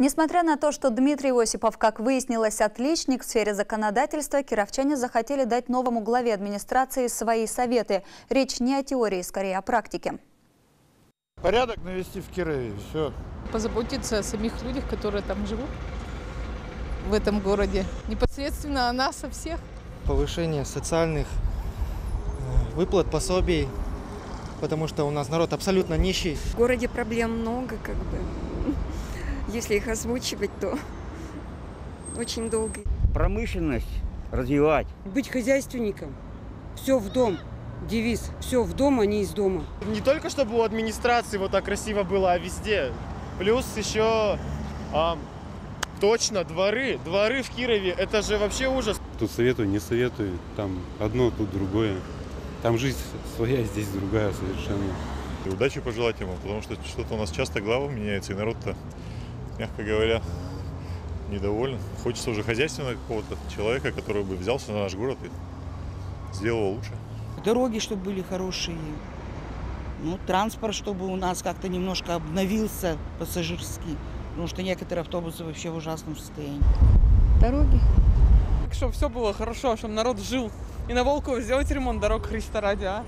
Несмотря на то, что Дмитрий Осипов, как выяснилось, отличник в сфере законодательства, кировчане захотели дать новому главе администрации свои советы. Речь не о теории, скорее о практике. Порядок навести в Кирове, все. позаботиться о самих людях, которые там живут, в этом городе. Непосредственно о нас, о всех. повышение социальных э, выплат, пособий, потому что у нас народ абсолютно нищий. В городе проблем много, как бы. Если их озвучивать, то очень долго. промышленность развивать. быть хозяйственником. Все в дом. Девиз «Все в дом, а не из дома». не только чтобы у администрации вот так красиво было, а везде. Плюс еще а, точно дворы, дворы в Кирове, это же вообще ужас. Тут советую, не советую. Там одно, тут другое. Там жизнь своя, здесь другая совершенно. И удачи пожелать ему, потому что что-то у нас часто глава меняется, и народ-то, мягко говоря, недоволен. Хочется уже хозяйственного какого-то человека, который бы взялся на наш город и сделал его лучше. Дороги, чтобы были хорошие. Ну, транспорт, чтобы у нас как-то немножко обновился пассажирский. Потому что некоторые автобусы вообще в ужасном состоянии. Дороги. Чтобы все было хорошо, чтобы народ жил. И на Волково сделать ремонт дорог Христа ради, а?